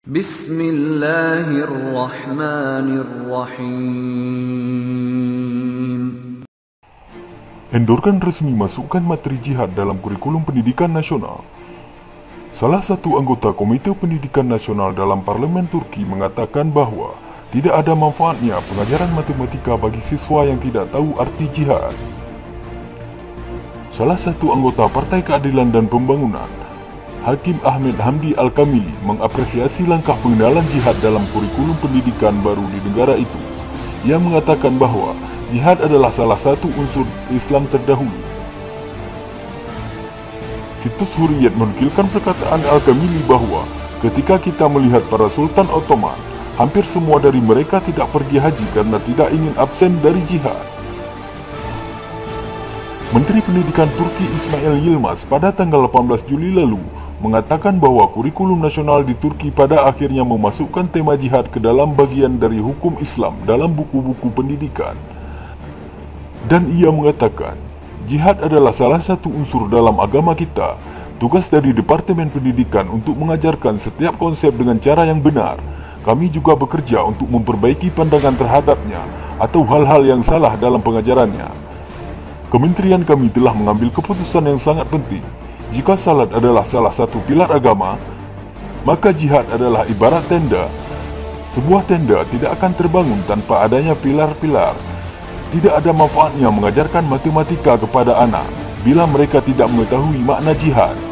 Bismillahirrahmanirrahim. Endorkan resmi masukkan materi jihad dalam kurikulum pendidikan nasional. Salah satu anggota Komite Pendidikan Nasional dalam Parlemen Turki mengatakan bahawa tidak ada manfaatnya pengajaran matematika bagi siswa yang tidak tahu arti jihad. Salah satu anggota Partai Keadilan dan Pembangunan, Hakim Ahmed Hamdi Al-Kamili mengapresiasi langkah pengenalan jihad dalam kurikulum pendidikan baru di negara itu. Ia mengatakan bahawa jihad adalah salah satu unsur Islam terdahulu. Situs Hurriyet menukilkan perkataan Al-Kamili bahawa ketika kita melihat para Sultan Ottoman, hampir semua dari mereka tidak pergi haji karena tidak ingin absen dari jihad. Menteri Pendidikan Turki Ismail Yilmaz pada tanggal 18 Juli lalu mengatakan bahawa kurikulum nasional di Turki pada akhirnya memasukkan tema jihad ke dalam bagian dari hukum Islam dalam buku-buku pendidikan. Dan ia mengatakan, jihad adalah salah satu unsur dalam agama kita. Tugas dari Departemen Pendidikan untuk mengajarkan setiap konsep dengan cara yang benar. Kami juga bekerja untuk memperbaiki pandangan terhadapnya atau hal-hal yang salah dalam pengajarannya. Kementerian kami telah mengambil keputusan yang sangat penting. Jika salat adalah salah satu pilar agama, maka jihad adalah ibarat tenda. Sebuah tenda tidak akan terbangun tanpa adanya pilar-pilar. Tidak ada manfaatnya mengajarkan matematika kepada anak bila mereka tidak mengetahui makna jihad.